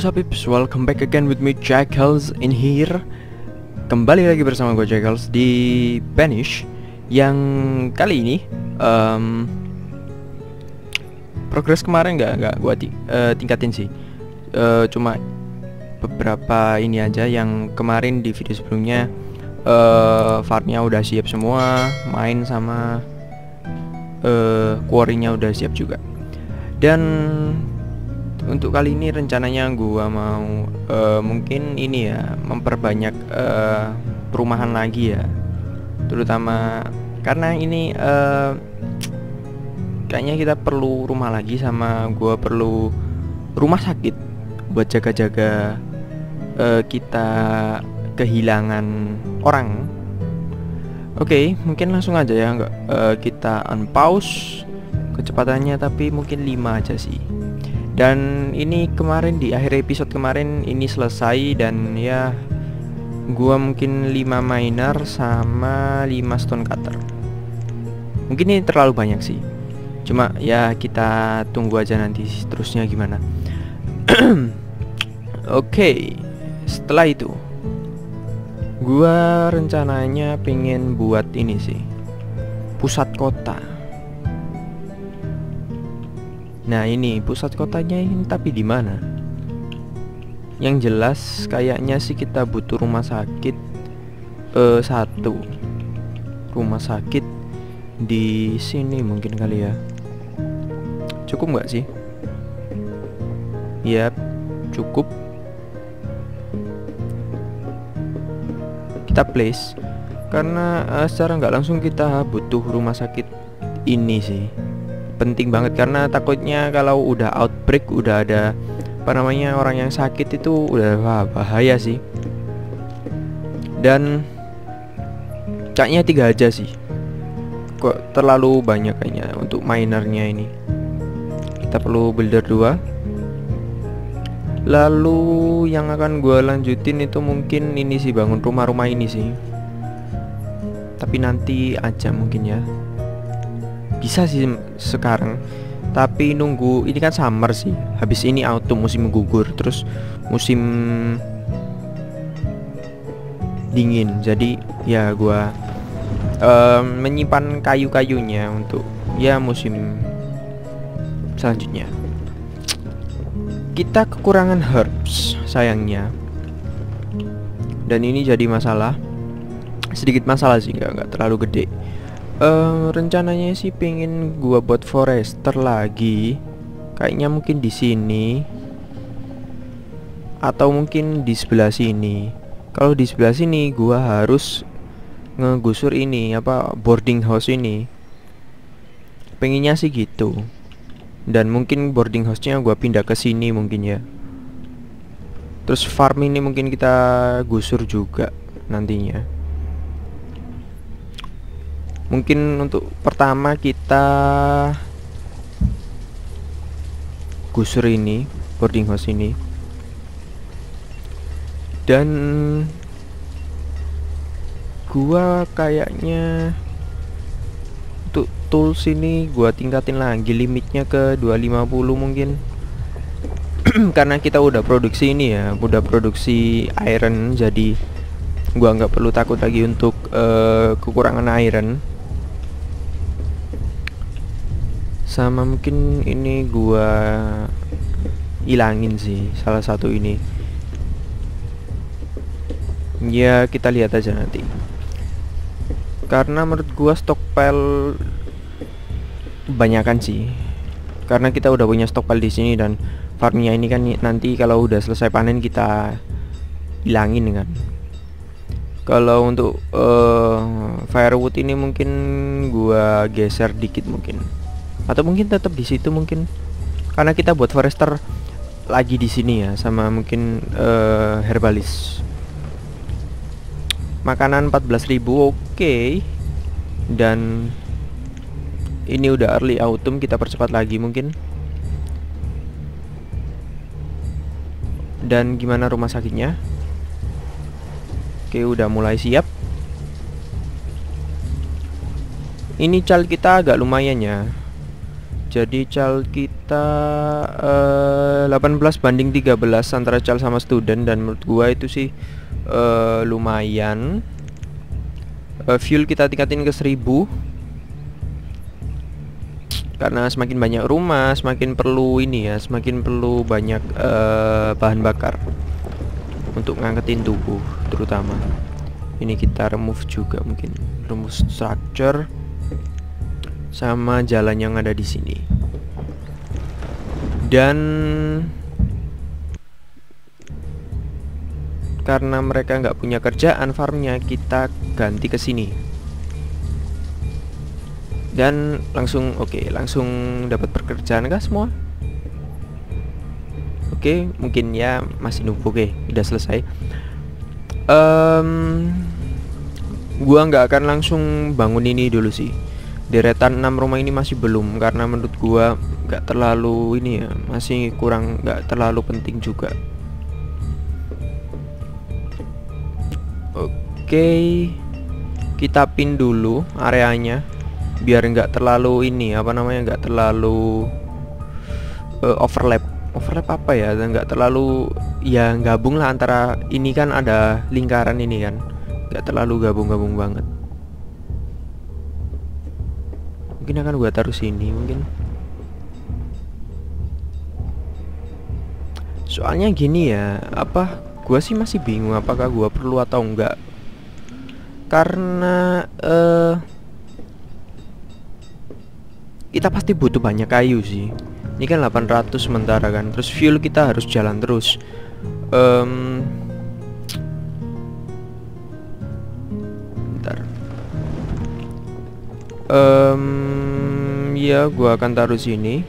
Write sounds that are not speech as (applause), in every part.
Yo Sapips, welcome back again with me Jackals in here. Kembali lagi bersama gue Jackals di Banish Yang kali ini um, Progres kemarin nggak nggak gue uh, tingkatin sih. Uh, Cuma beberapa ini aja yang kemarin di video sebelumnya uh, Farmnya udah siap semua Main sama uh, Quarry-nya udah siap juga. Dan untuk kali ini rencananya gua mau uh, mungkin ini ya memperbanyak uh, perumahan lagi ya. Terutama karena ini uh, kayaknya kita perlu rumah lagi sama gua perlu rumah sakit buat jaga-jaga uh, kita kehilangan orang. Oke okay, mungkin langsung aja ya nggak uh, kita unpause kecepatannya tapi mungkin 5 aja sih dan ini kemarin di akhir episode kemarin ini selesai dan ya gua mungkin 5 miner sama 5 stone cutter. Mungkin ini terlalu banyak sih. Cuma ya kita tunggu aja nanti terusnya gimana. (clears throat) Oke okay, setelah itu gua rencananya pengen buat ini sih. Pusat kota Nah ini pusat kotanya ini tapi di mana? Yang jelas kayaknya sih kita butuh rumah sakit eh satu rumah sakit di sini mungkin kali ya. Cukup nggak sih? Yap, cukup. Kita place karena uh, secara nggak langsung kita butuh rumah sakit ini sih penting banget karena takutnya kalau udah outbreak udah ada apa namanya orang yang sakit itu udah wah, bahaya sih. Dan caknya tiga aja sih. Kok terlalu banyak kayaknya untuk minernya ini. Kita perlu builder dua. Lalu yang akan gue lanjutin itu mungkin ini sih bangun rumah-rumah ini sih. Tapi nanti aja mungkin ya bisa sih sekarang tapi nunggu ini kan summer sih. Habis ini autumn musim gugur terus musim dingin. Jadi ya gua um, menyimpan kayu-kayunya untuk ya musim selanjutnya. Kita kekurangan herbs sayangnya. Dan ini jadi masalah sedikit masalah sih nggak nggak terlalu gede uh, rencananya sih pengen gua buat forester lagi. Kayaknya mungkin di sini. Atau mungkin di sebelah sini. Kalau di sebelah sini gua harus ngegusur ini apa boarding house ini. Pengennya sih gitu. Dan mungkin boarding house-nya gua pindah ke sini mungkin ya. Terus farm ini mungkin kita gusur juga nantinya mungkin untuk pertama kita gusur ini boarding house ini. Dan gua kayaknya untuk tools ini gua tingkatin lagi limitnya ke 250 mungkin. (clears throat) Karena kita udah produksi ini ya udah produksi iron jadi gua nggak perlu takut lagi untuk uh, kekurangan iron sama mungkin ini gua ilangin sih salah satu ini. Ya kita lihat aja nanti. Karena menurut gua stockpile kebanyakan sih. Karena kita udah punya stockpile di sini dan farmnya ini kan nanti kalau udah selesai panen kita ilangin kan. Kalau untuk uh, firewood ini mungkin gua geser dikit mungkin atau mungkin tetap di situ mungkin. Karena kita buat forester lagi di sini ya sama mungkin uh, herbalis. Makanan 14.000 oke. Okay. dan ini udah early autumn kita percepat lagi mungkin. Dan gimana rumah sakitnya? Oke okay, udah mulai siap. Ini cal kita agak lumayan ya jadi cal kita uh, 18 banding 13 antara cal sama student dan menurut gua itu sih uh, lumayan. Uh, fuel kita tingkatin ke 1000 karena semakin banyak rumah semakin perlu ini ya semakin perlu banyak uh, bahan bakar untuk ngangketin tubuh terutama. Ini kita remove juga mungkin remove structure sama jalan yang ada di sini. Dan karena mereka nggak punya kerjaan farmnya, kita ganti ke sini. Dan langsung oke, okay, langsung dapat pekerjaan kah semua? Oke, okay, mungkin ya masih nunggu. Oke, okay, udah selesai. Um, gua nggak akan langsung bangun ini dulu sih deretan 6 rumah ini masih belum karena menurut gua nggak terlalu ini ya masih kurang nggak terlalu penting juga. Oke kita pin dulu areanya biar nggak terlalu ini apa namanya nggak terlalu uh, overlap. Overlap apa ya? Dan nggak terlalu ya gabung lah antara ini kan ada lingkaran ini kan. Nggak terlalu gabung-gabung banget mungkin akan gue taruh sini mungkin. Soalnya gini ya apa gue sih masih bingung apakah gue perlu atau enggak. Karena uh, kita pasti butuh banyak kayu sih. Ini kan 800 sementara kan terus fuel kita harus jalan terus. Um, um, Iya, gua akan taruh sini.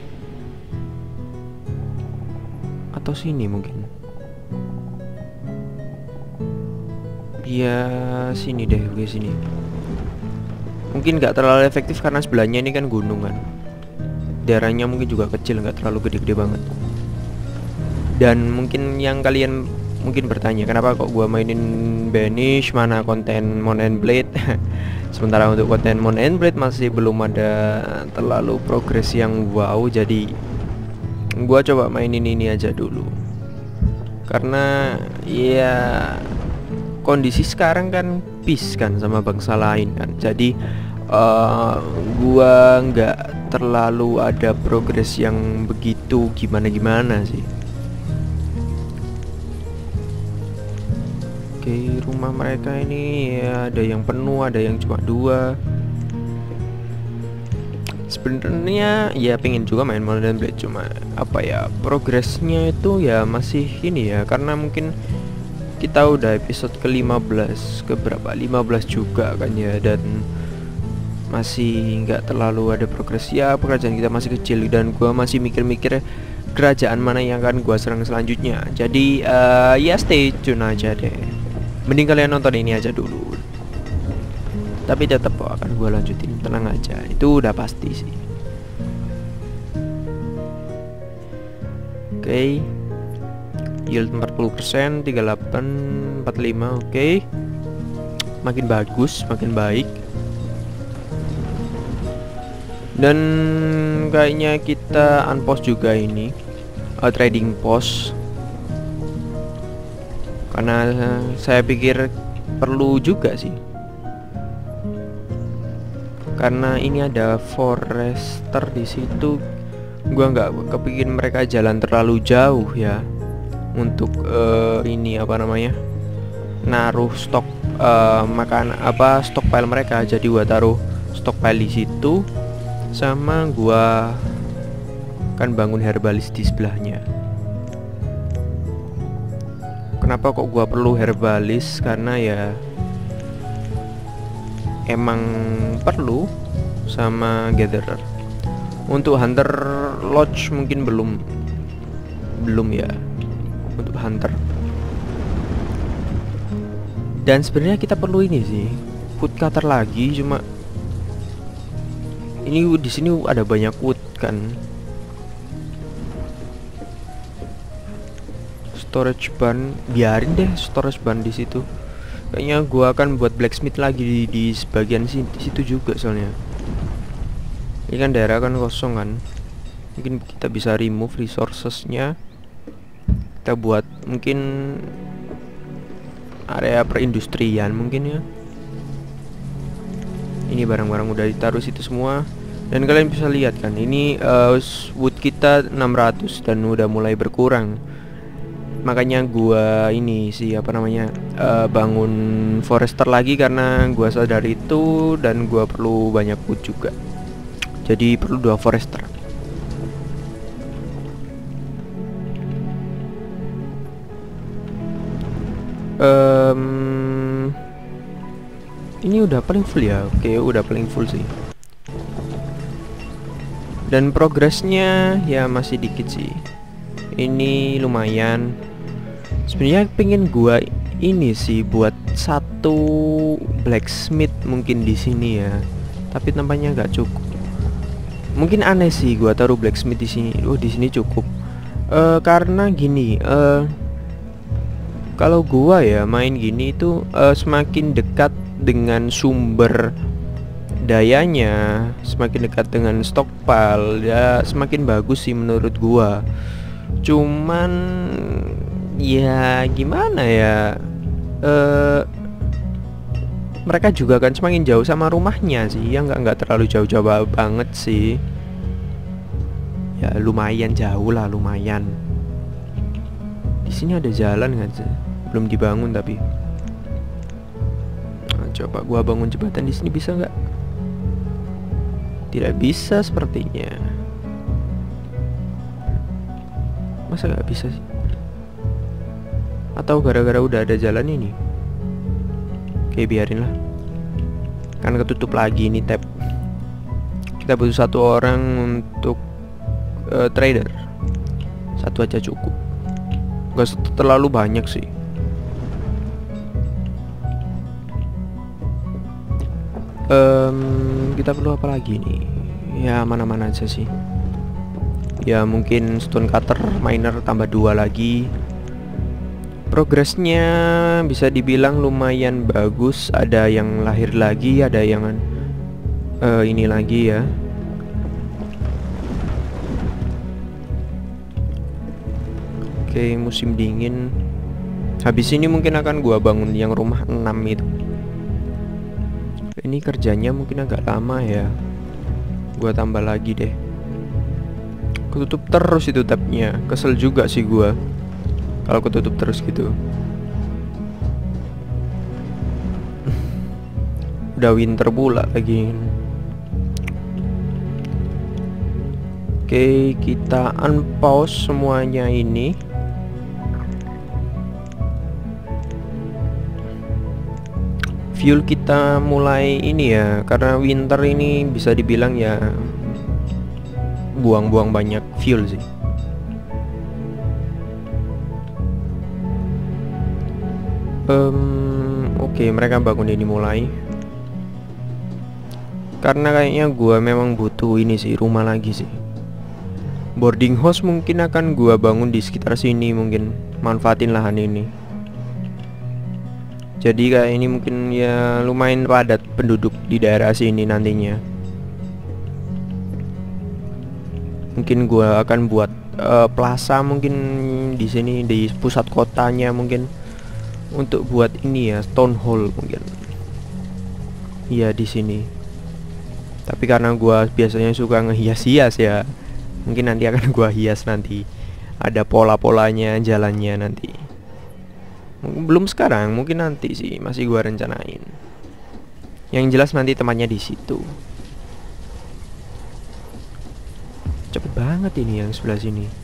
Atau sini mungkin. Iya, sini deh, oke sini. Mungkin nggak terlalu efektif karena sebelahnya ini kan gunung kan. Daerahnya mungkin juga kecil, nggak terlalu gede-gede banget. Dan mungkin yang kalian mungkin bertanya, kenapa kok gua mainin Banish, mana konten Mon and Blade? (laughs) sementara untuk konten Mon and Blade masih belum ada terlalu progres yang wow jadi gua coba mainin ini aja dulu. Karena ya kondisi sekarang kan peace kan sama bangsa lain kan. Jadi uh, gua nggak terlalu ada progres yang begitu gimana gimana sih Oke, rumah mereka ini ya ada yang penuh, ada yang cuma dua. Sebenarnya ya pengen juga main Modern Blade cuma apa ya progresnya itu ya masih ini ya karena mungkin kita udah episode ke-15 ke berapa 15 juga kan ya dan masih nggak terlalu ada progres. Ya pekerjaan kita masih kecil dan gua masih mikir-mikir kerajaan mana yang akan gua serang selanjutnya. Jadi uh, ya stay tune aja deh mending kalian nonton ini aja dulu. Tapi tetap kok akan gue lanjutin. Tenang aja itu udah pasti sih. Oke. Okay. yield 40% 38 45 oke. Okay. makin bagus makin baik. Dan kayaknya kita unpost juga ini. Uh, trading post karena saya pikir perlu juga sih. Karena ini ada forester di situ. Gua nggak kepikir mereka jalan terlalu jauh ya untuk uh, ini apa namanya naruh stok uh, makan apa stockpile mereka. Jadi gua taruh stockpile di situ sama gua kan bangun herbalis di sebelahnya kenapa kok gua perlu herbalis? Karena ya emang perlu sama gatherer. Untuk hunter lodge mungkin belum belum ya. Untuk hunter. Dan sebenarnya kita perlu ini sih wood cutter lagi cuma ini di sini ada banyak wood kan storage ban biarin deh storage ban di situ. Kayaknya gua akan buat blacksmith lagi di, di sebagian situ juga soalnya. Ini kan daerah kan kosong kan. Mungkin kita bisa remove resourcesnya. Kita buat mungkin area perindustrian mungkin ya. Ini barang-barang udah ditaruh situ semua. Dan kalian bisa lihat kan ini uh, wood kita 600 dan udah mulai berkurang makanya gua ini sih apa namanya uh, bangun forester lagi karena gua sadar itu dan gua perlu banyak wood juga. Jadi perlu dua forester. Um, ini udah paling full ya? Oke udah paling full sih. Dan progresnya ya masih dikit sih. Ini lumayan sebenarnya pengen gua ini sih buat satu blacksmith mungkin di sini ya. Tapi tampaknya nggak cukup. Mungkin aneh sih gua taruh blacksmith di sini. Oh di sini cukup. Uh, karena gini uh, kalau gua ya main gini itu uh, semakin dekat dengan sumber dayanya semakin dekat dengan stockpile ya semakin bagus sih menurut gua. Cuman ya gimana ya? Uh, mereka juga kan semakin jauh sama rumahnya sih. Ya nggak nggak terlalu jauh-jauh banget sih. Ya lumayan jauh lah lumayan. Di sini ada jalan nggak sih? Belum dibangun tapi. Nah, coba gua bangun jembatan di sini bisa nggak? Tidak bisa sepertinya. Masa nggak bisa sih atau gara-gara udah ada jalan ini? Oke biarin lah. Kan ketutup lagi ini tab kita butuh satu orang untuk uh, trader. Satu aja cukup. Gak terlalu banyak sih. Um, kita perlu apa lagi nih? Ya mana-mana aja sih. Ya mungkin stone cutter miner tambah dua lagi progresnya bisa dibilang lumayan bagus. Ada yang lahir lagi ada yang uh, ini lagi ya. Oke musim dingin. Habis ini mungkin akan gua bangun yang rumah 6 itu. Ini kerjanya mungkin agak lama ya. Gua tambah lagi deh. Ketutup terus itu tabnya kesel juga sih gua kalau ketutup terus gitu. Udah winter pula lagi. Oke kita unpause semuanya ini. Fuel kita mulai ini ya karena winter ini bisa dibilang ya buang-buang banyak fuel sih um, oke okay, mereka bangun ini mulai. Karena kayaknya gua memang butuh ini sih rumah lagi sih. Boarding house mungkin akan gua bangun di sekitar sini mungkin manfaatin lahan ini. Jadi kayak ini mungkin ya lumayan padat penduduk di daerah sini nantinya. Mungkin gua akan buat uh, plaza mungkin di sini di pusat kotanya mungkin untuk buat ini ya stone hall mungkin. Iya di sini. Tapi karena gua biasanya suka ngehias-hias ya mungkin nanti akan gua hias nanti. Ada pola-polanya jalannya nanti. Belum sekarang mungkin nanti sih masih gua rencanain. Yang jelas nanti temannya di situ. Cepet banget ini yang sebelah sini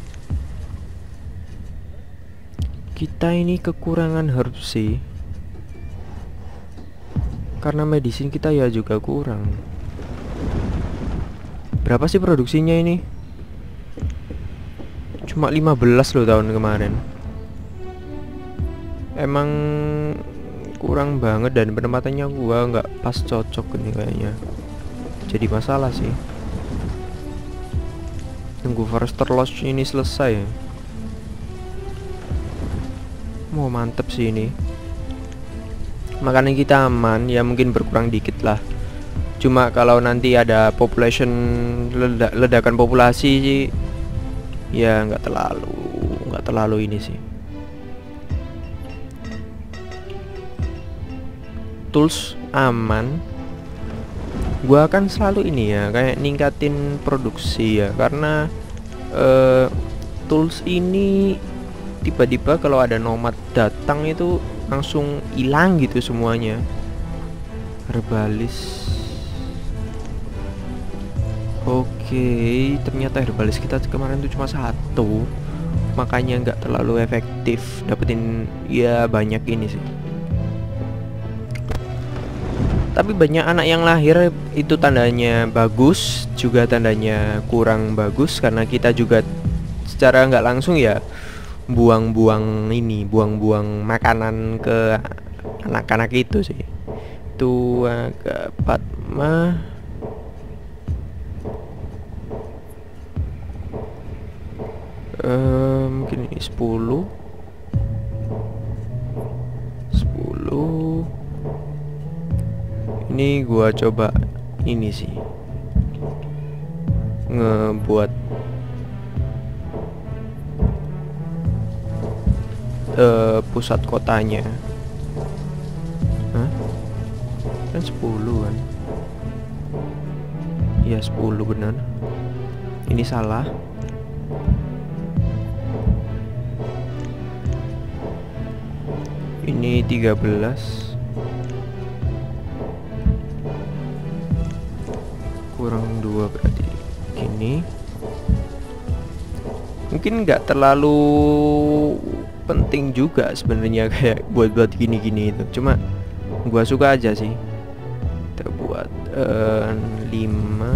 kita ini kekurangan herb sih. Karena medicine kita ya juga kurang. Berapa sih produksinya ini? Cuma 15 loh tahun kemarin. Emang kurang banget dan penempatannya gua nggak pas cocok ini kayaknya. Jadi masalah sih. Tunggu Forester Lodge ini selesai mau mantep sih ini. Makanan kita aman ya mungkin berkurang dikit lah. Cuma kalau nanti ada population leda ledakan populasi sih ya nggak terlalu nggak terlalu ini sih. Tools aman. Gua akan selalu ini ya kayak ningkatin produksi ya karena uh, tools ini tiba-tiba kalau ada nomad datang itu langsung hilang gitu semuanya. Herbalis. Oke ternyata herbalis kita kemarin tuh cuma satu. Makanya nggak terlalu efektif dapetin ya banyak ini sih. Tapi banyak anak yang lahir itu tandanya bagus juga tandanya kurang bagus karena kita juga secara nggak langsung ya buang-buang ini buang-buang makanan ke anak-anak itu sih. Tua ke Patma uh, mungkin ini 10 10 ini gua coba ini sih. Ngebuat uh, pusat kotanya. Hah? kan 10 kan? Iya 10 benar. Ini salah. Ini 13 kurang dua berarti gini. Mungkin nggak terlalu penting juga sebenarnya (laughs) kayak buat-buat gini-gini itu. Cuma gua suka aja sih. Kita buat uh, lima.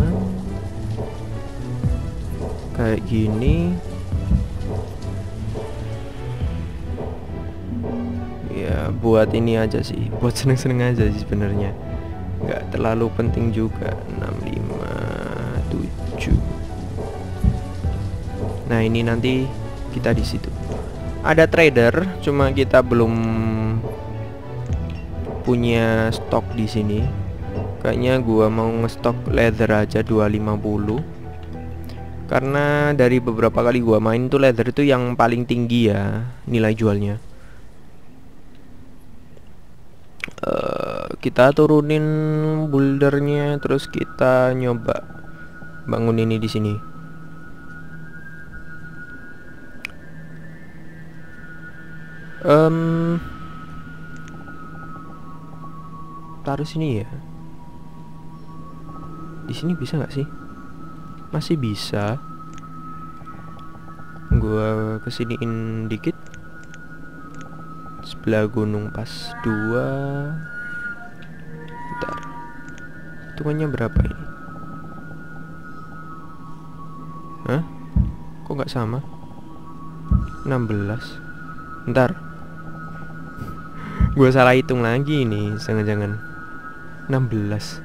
Kayak gini. Ya buat ini aja sih. (laughs) Buat seneng-seneng aja sih sebenarnya. Nggak terlalu penting juga. 657 nah ini nanti kita di situ ada trader cuma kita belum punya stok di sini. Kayaknya gua mau ngestok leather aja 250 karena dari beberapa kali gua main tuh leather itu yang paling tinggi ya nilai jualnya. Uh, kita turunin bouldernya terus kita nyoba bangun ini di sini um, taruh sini ya. Di sini bisa nggak sih? Masih bisa. Gua kesiniin dikit. Sebelah gunung pas dua. Bentar. Hitungannya berapa ini? Hah? kok nggak sama? 16 bentar gue salah hitung lagi ini jangan-jangan 16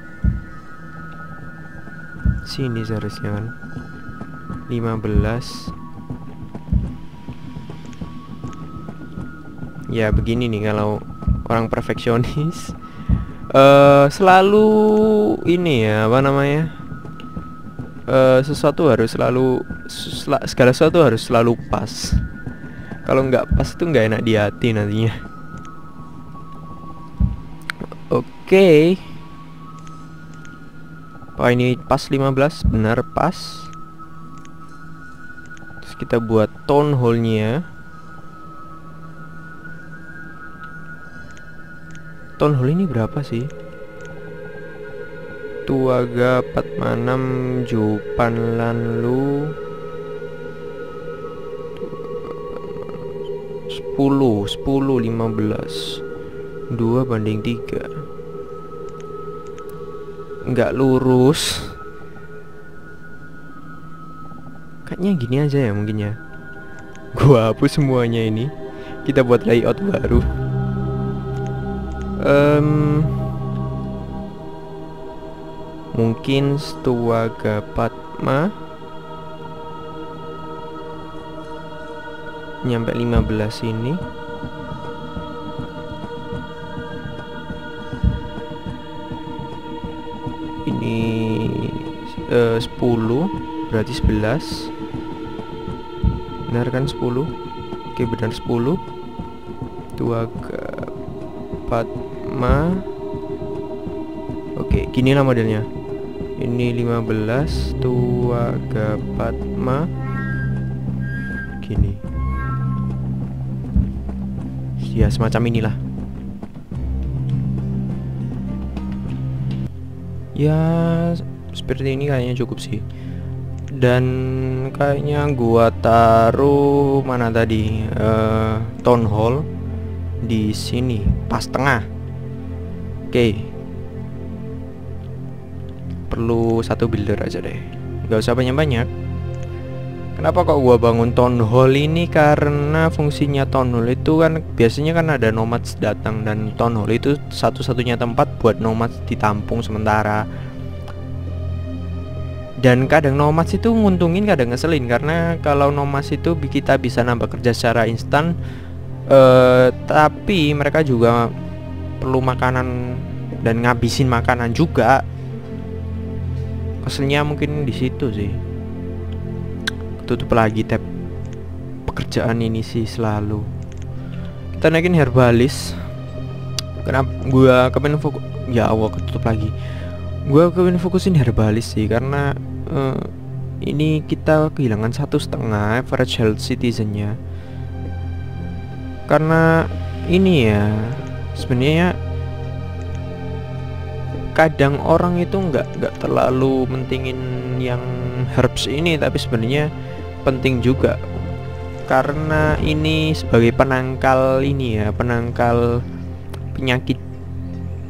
sini seharusnya kan. 15 ya begini nih kalau orang perfeksionis. Uh, (laughs) selalu ini ya apa namanya? Uh, sesuatu harus selalu segala sesuatu harus selalu pas. Kalau nggak pas itu nggak enak di hati nantinya okay. oh ini pas 15 benar pas. Terus kita buat tone hole nya Town hall ini berapa sih? Tuaga Patmanam Jupan Lanlu. 10 10 15 2 banding 3 Enggak lurus. Kayaknya gini aja ya mungkin ya. Gua hapus semuanya ini. Kita buat layout baru. Um, mungkin Stuaga Patma nyampe 15 ini ini uh, 10 berarti 11 benar kan 10 oke benar 10 dua ke 4 ma. Oke gini lah modelnya. Ini 15 dua ke 4 ma. Gini. Ya semacam inilah. Ya seperti ini kayaknya cukup sih. Dan kayaknya gua taruh mana tadi? Uh, town hall di sini pas tengah. Oke. Okay. perlu satu builder aja deh. Nggak usah banyak-banyak. Kenapa kok gua bangun town hall ini? Karena fungsinya town hall itu kan biasanya kan ada nomads datang dan town hall itu satu-satunya tempat buat nomads ditampung sementara dan kadang nomads itu nguntungin kadang ngeselin. Karena kalau nomads itu kita bisa nambah kerja secara instan uh, tapi mereka juga perlu makanan dan ngabisin makanan juga. Keselnya mungkin di situ sih. Tutup lagi tab pekerjaan ini sih selalu. Kita naikin herbalis. Kenapa gua kepen fokus ya Allah ketutup lagi gue kepengen fokusin herbalis sih karena uh, ini kita kehilangan satu setengah average health citizennya. Karena ini ya sebenarnya kadang orang itu nggak nggak terlalu mentingin yang herbs ini tapi sebenarnya penting juga. Karena ini sebagai penangkal ini ya penangkal penyakit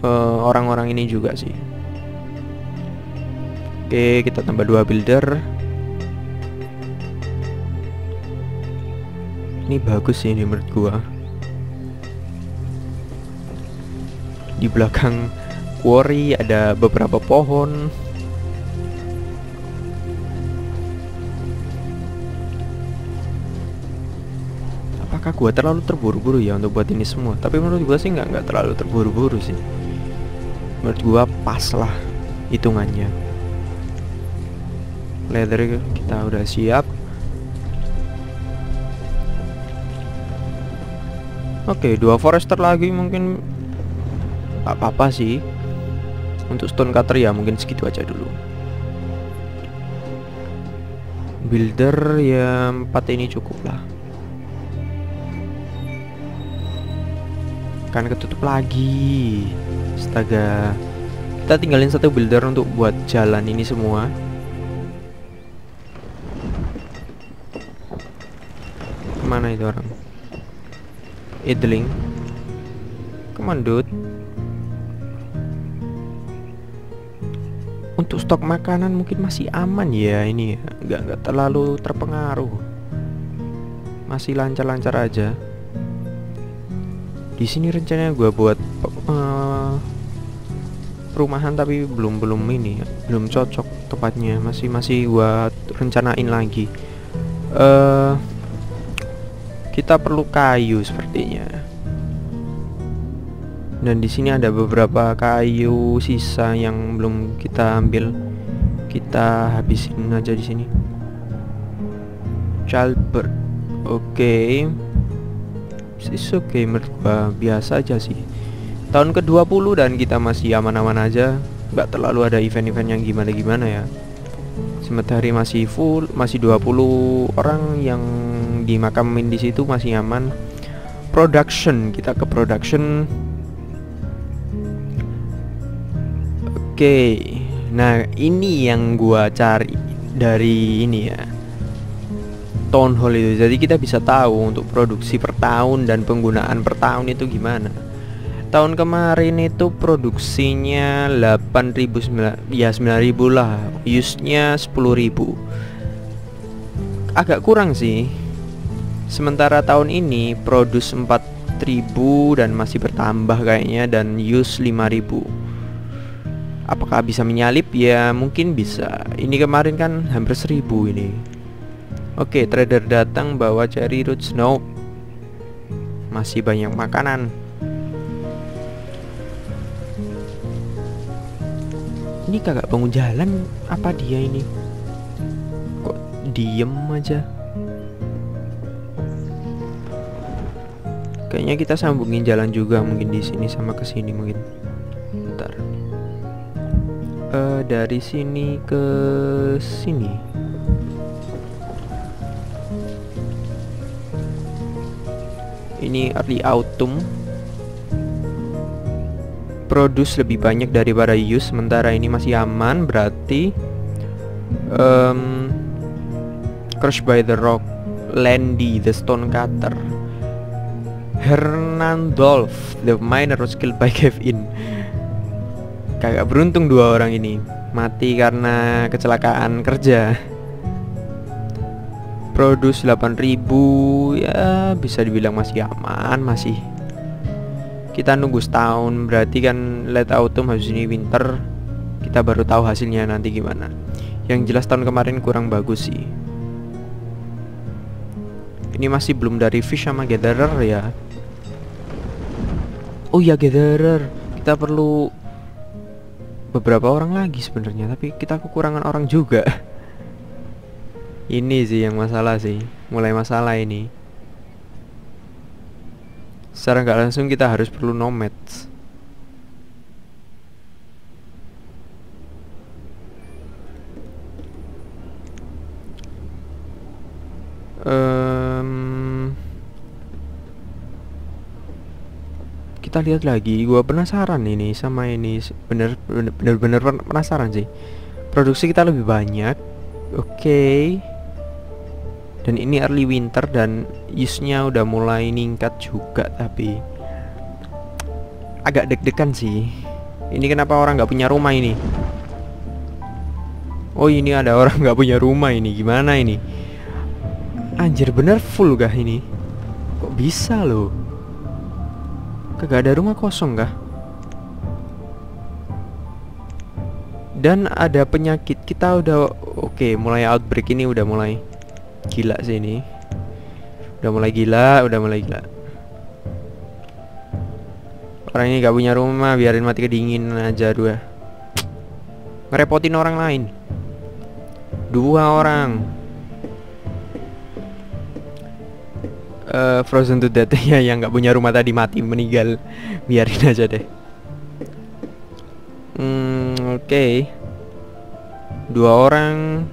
eh, orang-orang uh, ini juga sih Oke, kita tambah dua builder. Ini bagus sih ini menurut gua. Di belakang quarry ada beberapa pohon. Apakah gua terlalu terburu-buru ya untuk buat ini semua? Tapi menurut gua sih nggak nggak terlalu terburu-buru sih. Menurut gua pas lah hitungannya leather kita udah siap Oke, dua forester lagi mungkin apa-apa sih. Untuk stone cutter ya mungkin segitu aja dulu. Builder ya empat ini cukup lah. Kan ketutup lagi. Astaga. Kita tinggalin satu builder untuk buat jalan ini semua. Mana itu orang? Idling. Come on, dude. Untuk stok makanan mungkin masih aman ya ini ya. Nggak, nggak terlalu terpengaruh. Masih lancar-lancar aja. Di sini rencananya gue buat uh, perumahan tapi belum belum ini belum cocok tepatnya masih masih gue rencanain lagi. Eh uh, kita perlu kayu sepertinya. Dan di sini ada beberapa kayu sisa yang belum kita ambil. Kita habisin aja di sini. Childbird. Oke. Okay. Oke okay, menurut biasa aja sih. Tahun ke-20 dan kita masih aman-aman aja. Nggak terlalu ada event-event yang gimana-gimana ya. Sementara masih full, masih 20 orang yang dimakamin di situ masih nyaman. Production kita ke production. Oke nah ini yang gua cari dari ini ya. Town hall itu. Jadi kita bisa tahu untuk produksi per tahun dan penggunaan per tahun itu gimana. Tahun kemarin itu produksinya 8000 ya 9000 lah use nya 10000 agak kurang sih Sementara tahun ini produce 4000 dan masih bertambah kayaknya dan use 5000 Apakah bisa menyalip? Ya mungkin bisa. Ini kemarin kan hampir 1000 ini. Oke trader datang bawa cherry root snow. Masih banyak makanan. Ini kagak bangun jalan. Apa dia ini? Kok diem aja kayaknya kita sambungin jalan juga mungkin di sini sama ke sini mungkin. Ntar uh, dari sini ke sini. Ini early autumn. Produce lebih banyak daripada use sementara ini masih aman berarti um, crushed by the rock Landy the stone cutter Hernandolf the miner was killed by Kevin. Kagak beruntung dua orang ini. Mati karena kecelakaan kerja. Produce 8000 ya bisa dibilang masih aman masih. Kita nunggu setahun berarti kan late autumn habis ini winter kita baru tahu hasilnya nanti gimana. Yang jelas tahun kemarin kurang bagus sih. Ini masih belum dari fish sama gatherer ya oh ya gatherer. Kita perlu beberapa orang lagi sebenarnya tapi kita kekurangan orang juga. (laughs) Ini sih yang masalah sih mulai masalah ini. Secara nggak langsung kita harus perlu nomads kita lihat lagi gua penasaran ini sama ini bener bener, bener penasaran sih. Produksi kita lebih banyak oke. Okay dan ini early winter dan use-nya udah mulai ningkat juga tapi agak deg-degan sih. Ini kenapa orang nggak punya rumah ini? Oh ini ada orang nggak punya rumah ini gimana ini? Anjir bener full kah ini? Kok bisa loh kagak ada rumah kosong kah? Dan ada penyakit kita udah oke okay, mulai outbreak ini udah mulai Gila sih ini. Udah mulai gila, udah mulai gila. Orang ini gak punya rumah, biarin mati kedinginan aja dua. Ngerepotin orang lain. Dua orang uh, Frozen to death. (laughs) Ya yang gak punya rumah tadi mati meninggal. Biarin aja deh. Hmm, oke. Okay. Dua orang.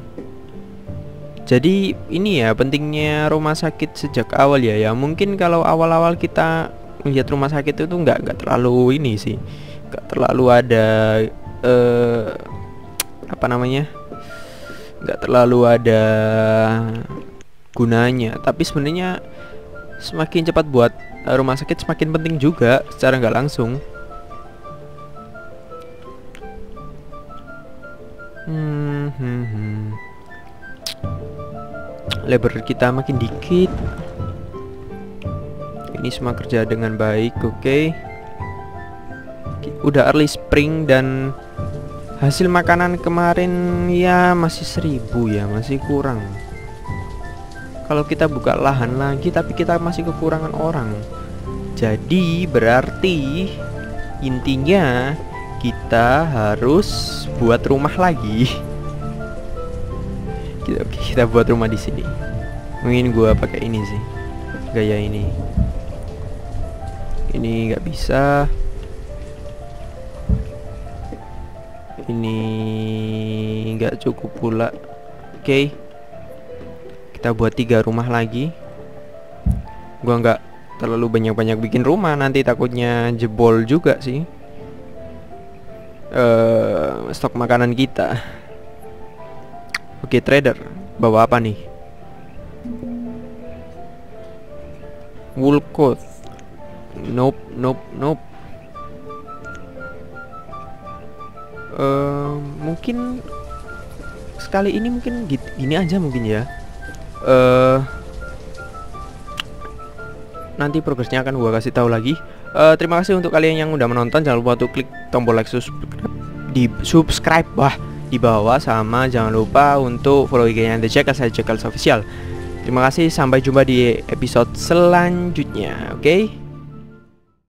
Jadi ini ya pentingnya rumah sakit sejak awal ya ya. Mungkin kalau awal-awal kita lihat rumah sakit itu nggak nggak terlalu ini sih. Nggak terlalu ada uh, apa namanya? Nggak terlalu ada gunanya. Tapi sebenarnya semakin cepat buat rumah sakit semakin penting juga secara nggak langsung. Hmm, hmm, hmm. Labor kita makin dikit. Ini semua kerja dengan baik oke. Okay. udah early spring dan hasil makanan kemarin ya masih seribu ya masih kurang kalau kita buka lahan lagi tapi kita masih kekurangan orang. Jadi berarti intinya kita harus buat rumah lagi. Kita, kita buat rumah di sini. Mungkin gua pakai ini sih gaya ini. Ini nggak bisa. Ini nggak cukup pula. Oke. okay. Kita buat tiga rumah lagi. Gua nggak terlalu banyak-banyak bikin rumah nanti takutnya jebol juga sih. Uh, stok makanan kita. Oke trader Bawa apa nih? Wool coat Nope Nope Nope. Uh, Mungkin Sekali ini mungkin gini aja mungkin ya uh, Nanti progresnya akan gua kasih tahu lagi uh, Terima kasih untuk kalian yang udah menonton Jangan lupa untuk klik tombol like subscribe Di subscribe Wah di bawah sama jangan lupa untuk follow IG-nya The Jackals saya Jackals Official. Terima kasih sampai jumpa di episode selanjutnya, oke? Okay?